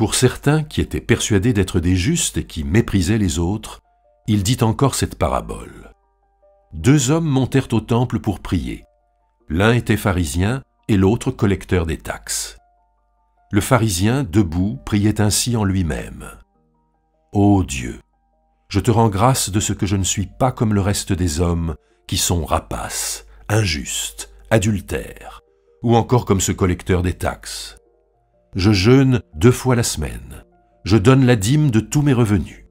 Pour certains qui étaient persuadés d'être des justes et qui méprisaient les autres, il dit encore cette parabole. Deux hommes montèrent au temple pour prier. L'un était pharisien et l'autre collecteur des taxes. Le pharisien, debout, priait ainsi en lui-même. Ô Dieu, je te rends grâce de ce que je ne suis pas comme le reste des hommes qui sont rapaces, injustes, adultères, ou encore comme ce collecteur des taxes. Je jeûne deux fois la semaine. Je donne la dîme de tous mes revenus.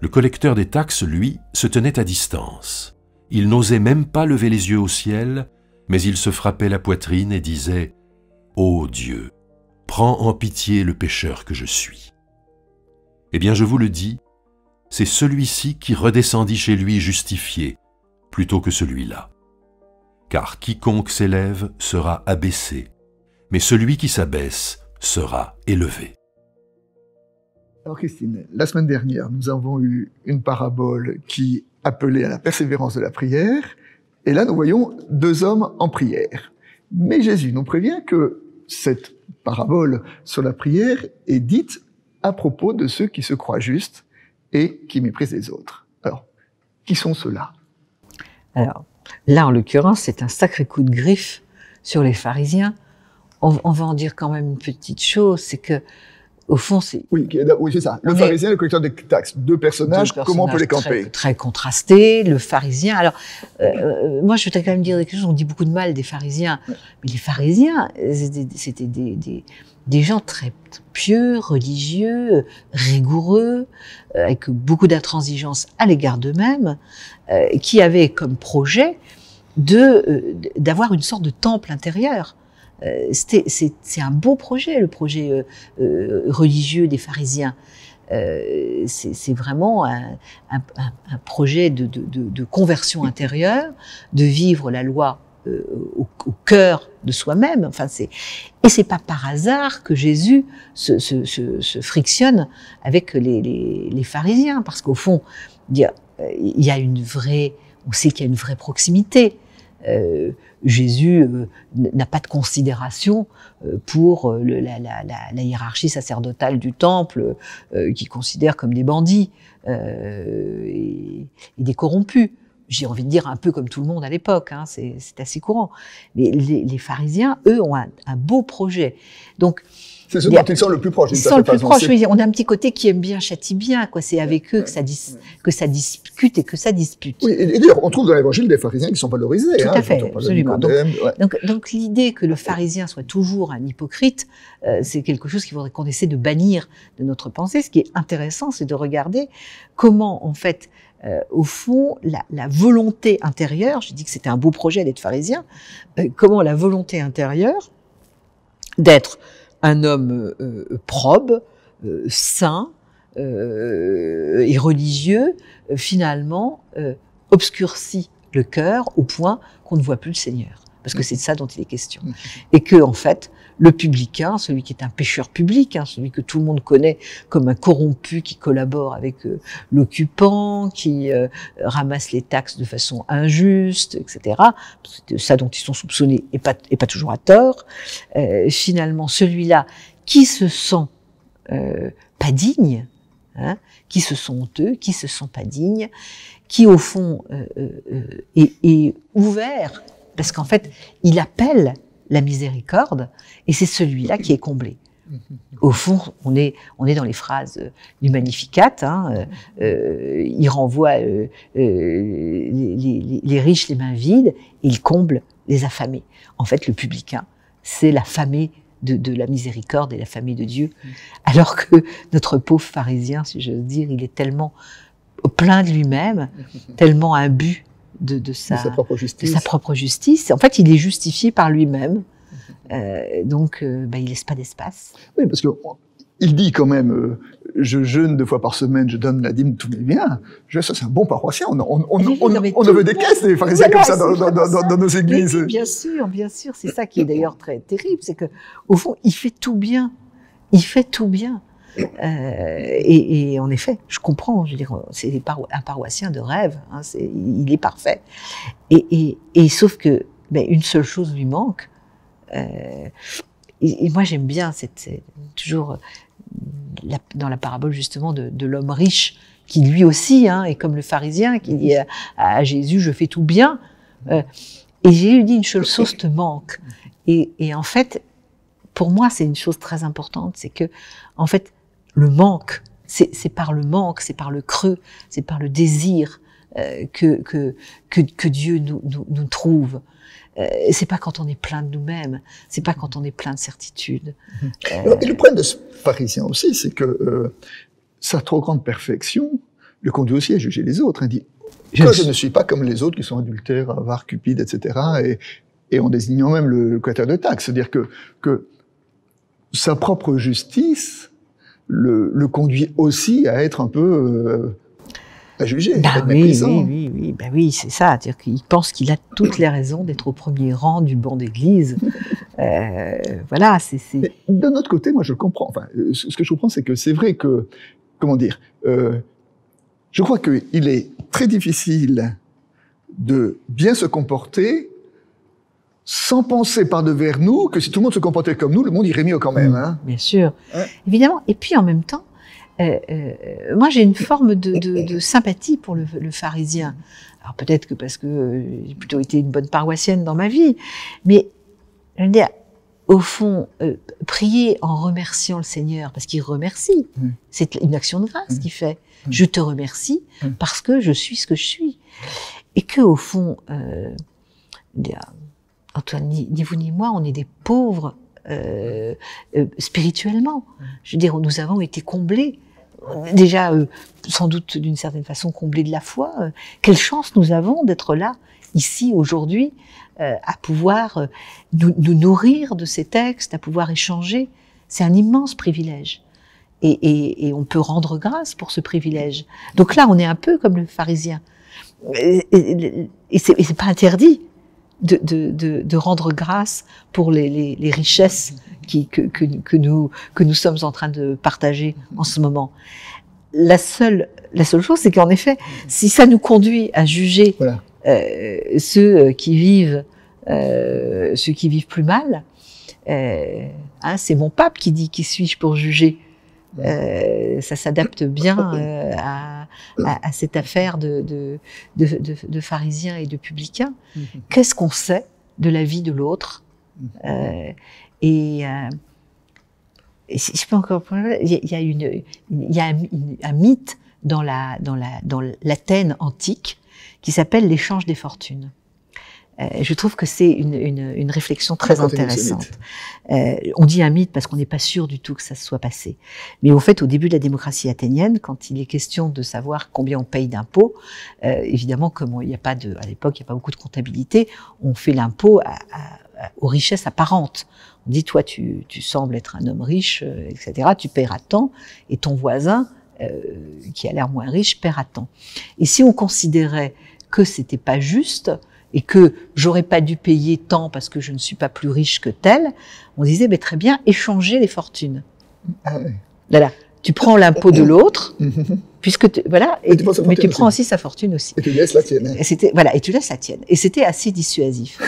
Le collecteur des taxes, lui, se tenait à distance. Il n'osait même pas lever les yeux au ciel, mais il se frappait la poitrine et disait Ô Dieu, prends en pitié le pécheur que je suis. Eh bien, je vous le dis, c'est celui-ci qui redescendit chez lui justifié, plutôt que celui-là. Car quiconque s'élève sera abaissé, mais celui qui s'abaisse sera élevé. Alors Christine, la semaine dernière, nous avons eu une parabole qui appelait à la persévérance de la prière, et là nous voyons deux hommes en prière. Mais Jésus nous prévient que cette parabole sur la prière est dite à propos de ceux qui se croient justes et qui méprisent les autres. Alors, qui sont ceux-là? Alors, là, en l'occurrence, c'est un sacré coup de griffe sur les pharisiens. On, on va en dire quand même une petite chose, c'est que au fond, c'est. Oui, oui c'est ça. Le pharisien et le collecteur de taxes. Deux personnages, comment on peut les camper très, très contrastés. Le pharisien. Alors, euh, euh, moi, je voudrais quand même dire quelque chose. On dit beaucoup de mal des pharisiens. Mais les pharisiens, c'était des, des, des, gens très pieux, religieux, rigoureux, euh, avec beaucoup d'intransigeance à l'égard d'eux-mêmes, euh, qui avaient comme projet de euh, d'avoir une sorte de temple intérieur euh, c'est un beau projet, le projet euh, euh, religieux des pharisiens. c'est vraiment un, projet de, conversion intérieure, de vivre la loi au, cœur de soi-même. Enfin, c'est et c'est pas par hasard que Jésus se, frictionne avec les, pharisiens, parce qu'au fond, il y, a, une vraie, on sait qu'il y a une vraie proximité. Jésus euh, n'a pas de considération euh, pour euh, la, hiérarchie sacerdotale du temple, qui considère comme des bandits et, des corrompus. J'ai envie de dire un peu comme tout le monde à l'époque, hein, c'est assez courant. Mais les, pharisiens, eux, ont un, un beau projet. Donc, c'est ce dont ils sont le plus proches. Ils sont le plus proches. Oui, on a un petit côté qui aime bien, châtie bien. Quoi, c'est avec eux que ça que ça discute et que ça dispute. Oui, et, d'ailleurs, on trouve dans l'Évangile des pharisiens qui sont valorisés. Tout hein, à fait, absolument. Donc, donc, l'idée que le pharisien soit toujours un hypocrite, euh, c'est quelque chose qu'il faudrait qu'on essaie de bannir de notre pensée. Ce qui est intéressant, c'est de regarder comment, en fait, euh, au fond, la, la, volonté intérieure, je dis que c'était un beau projet d'être pharisien, euh, comment la volonté intérieure d'être un homme euh, probe, euh, saint euh, et religieux, finalement, obscurcit le cœur au point qu'on ne voit plus le Seigneur parce que c'est de ça dont il est question. Et que, en fait, le publicain, celui qui est un pécheur public, hein, celui que tout le monde connaît comme un corrompu qui collabore avec euh, l'occupant, qui euh, ramasse les taxes de façon injuste, etc. C'est de ça dont ils sont soupçonnés et pas, et pas toujours à tort. Euh, finalement, celui-là qui se sent pas digne, hein, qui se sent honteux, qui se sent pas digne, qui au fond est, est ouvert parce qu'en fait, il appelle la miséricorde, et c'est celui-là qui est comblé. Au fond, on est, on est dans les phrases du Magnificat. Hein, euh, euh, il renvoie euh, les, riches les mains vides, et il comble les affamés. En fait, le publicain, c'est l'affamé de, de, la miséricorde et la famille de Dieu. Alors que notre pauvre pharisien, si j'ose dire, il est tellement plein de lui-même, tellement imbu de, de, sa, propre justice. sa propre justice. En fait, il est justifié par lui-même. Euh, donc, euh, bah, il laisse pas d'espace. Oui, parce que il dit quand même, euh, je jeûne deux fois par semaine, je donne la dîme de tous mes biens. Je, ça, c'est un bon paroissien. On, on, on, on, des caisses, des pharisiens comme ça dans, dans, dans, dans, nos églises. bien sûr, bien sûr. C'est ça qui est d'ailleurs très terrible. C'est que, au fond, il fait tout bien. Il fait tout bien. Euh, et, en effet, je comprends. C'est un paroissien de rêve. Hein, il est parfait. Et, sauf que, une seule chose lui manque. Euh, et, moi j'aime bien cette, toujours dans la parabole justement de, l'homme riche qui lui aussi hein, est comme le pharisien qui dit à, Jésus je fais tout bien. Euh, et Jésus dit une seule chose te manque. Et en fait, pour moi, c'est une chose très importante, c'est que en fait, le manque, c'est par le manque, c'est par le creux, c'est par le désir euh, que, que, que, Dieu nous, nous, trouve. Euh, c'est pas quand on est plein de nous-mêmes, c'est pas quand on est plein de certitudes. Euh, et le problème de ce pharisien aussi, c'est que euh, sa trop grande perfection le conduit aussi à juger les autres. Il dit je, je ne suis pas comme les autres qui sont adultères, avares, cupides, etc. Et, et en désignant même le, le de taxe, c'est-à-dire que, que sa propre justice le, le, conduit aussi à être un peu euh, à juger, bah oui, oui, oui, oui, bah oui, c'est ça. C'est-à-dire qu'il pense qu'il a toutes les raisons d'être au premier rang du banc d'église. euh, voilà, c'est. D'un autre côté, moi, je le comprends. Enfin, euh, ce que je comprends, c'est que c'est vrai que, comment dire, euh, je crois qu'il est très difficile de bien se comporter sans penser par devers nous que si tout le monde se comportait comme nous, le monde irait mieux quand même. Hein. Bien sûr, hein évidemment. Et puis en même temps, euh, euh, moi j'ai une forme de, de, de, sympathie pour le, le pharisien. Alors peut-être que parce que euh, j'ai plutôt été une bonne paroissienne dans ma vie, mais je veux dire, au fond, euh, prier en remerciant le Seigneur, parce qu'il remercie, mm. c'est une action de grâce mm. qu'il fait. Mm. Je te remercie parce que je suis ce que je suis. Et que au fond, euh, Antoine, ni, vous ni moi, on est des pauvres euh, euh, spirituellement. Je veux dire, nous avons été comblés. Déjà, euh, sans doute d'une certaine façon, comblés de la foi. quelle chance nous avons d'être là, ici, aujourd'hui, à pouvoir nous, nourrir de ces textes, à pouvoir échanger. C'est un immense privilège. Et, et, on peut rendre grâce pour ce privilège. Donc là, on est un peu comme le pharisien. Et, et c'est pas interdit de, de, de, rendre grâce pour les, les, les richesses qui, que, que, que, nous, que nous sommes en train de partager en ce moment. La seule, la seule chose, c'est qu'en effet, si ça nous conduit à juger euh, ceux qui vivent, euh, ceux qui vivent plus mal, euh, hein, c'est mon pape qui dit qui suis-je pour juger euh, ça s'adapte bien euh, à, à, à, cette affaire de, de, de, de, pharisiens et de publicains. Mhm. Qu'est-ce qu'on sait de la vie de l'autre mhm. euh, Et je peux encore il y a, une, il y a un, un mythe dans la dans la dans l'Athènes antique qui s'appelle l'échange des fortunes. Euh, je trouve que c'est une, une, une, réflexion très intéressante. Euh, on dit un mythe parce qu'on n'est pas sûr du tout que ça se soit passé. Mais au fait, au début de la démocratie athénienne, quand il est question de savoir combien on paye d'impôts, euh, évidemment, comme il n'y a pas de, à l'époque, il n'y a pas beaucoup de comptabilité, on fait l'impôt aux richesses apparentes. On dit, toi, tu, tu sembles être un homme riche, euh, etc. Tu paieras tant, et ton voisin, euh, qui a l'air moins riche, paiera tant. Et si on considérait que c'était pas juste, et que j'aurais pas dû payer tant parce que je ne suis pas plus riche que tel, on disait mais très bien échanger les fortunes. Ah Voilà, tu prends l'impôt de l'autre, puisque tu, voilà, et, mais tu prends aussi sa fortune aussi. Et tu laisses la tienne. Et c'était voilà, et tu laisses la tienne. Et c'était assez dissuasif.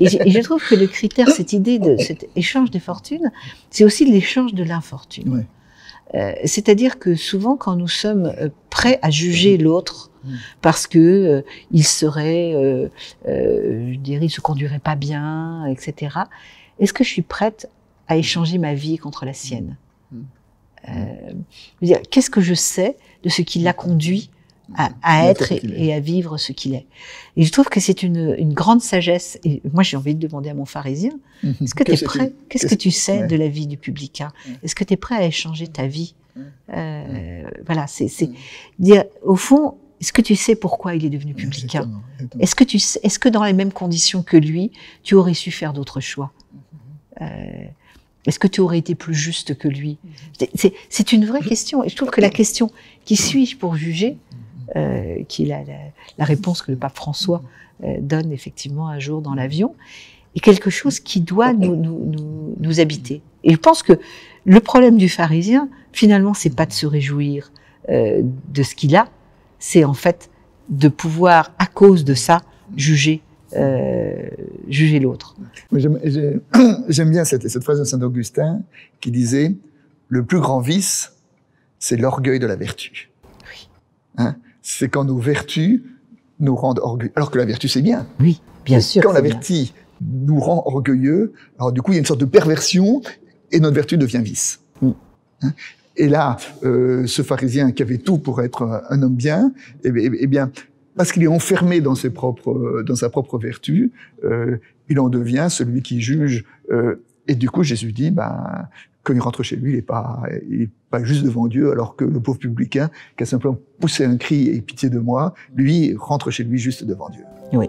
et, je, trouve que le critère, cette idée de cet échange des fortunes, c'est aussi l'échange de l'infortune. Ouais. Euh, C'est-à-dire que souvent, quand nous sommes euh, prêts à juger l'autre, parce que euh, il serait, euh, euh, je dirais, il se conduirait pas bien, etc. Est-ce que je suis prête à échanger ma vie contre la sienne? Euh, Qu'est-ce que je sais de ce qui l'a conduit à, à être et, à vivre ce qu'il est? Et je trouve que c'est une, une, grande sagesse. Et moi, j'ai envie de demander à mon pharisien, mhm. est-ce que tu es prêt Qu'est-ce que tu sais de la vie du publicain Est-ce que tu es prêt à échanger ta vie? Euh, Voilà, c'est dire, au fond, est-ce que tu sais pourquoi il est devenu publicain Est-ce que tu que dans les mêmes conditions que lui, tu aurais su faire d'autres choix euh, Est-ce que tu aurais été plus juste que lui C'est une vraie question. Et je trouve que la question qui suis-je pour juger, euh, qui est la, la, réponse que le pape François euh, donne effectivement un jour dans l'avion, est quelque chose qui doit nous, nous, nous, nous habiter. Et je pense que le problème du pharisien, finalement, c'est pas de se réjouir de ce qu'il a, c'est en fait de pouvoir, à cause de ça, juger juger l'autre. J'aime bien cette, cette phrase de Saint Augustin qui disait le plus grand vice, c'est l'orgueil de la vertu. Oui. Hein? C'est quand nos vertus nous rendent orgueilleux. Alors que la vertu, c'est bien. Oui, bien sûr. Quand la vertu nous rend orgueilleux, alors du coup, il y a une sorte de perversion et notre vertu devient vice. Mm. Hein et là, euh, ce pharisien qui avait tout pour être un homme bien, eh, eh, eh bien, parce qu'il est enfermé dans, ses propres, dans sa propre vertu, euh, il en devient celui qui juge. Euh, et du coup, Jésus dit, ben, quand il rentre chez lui, il n'est pas, il est pas juste devant Dieu, alors que le pauvre publicain, qui a simplement poussé un cri et pitié de moi, lui rentre chez lui juste devant Dieu. Oui.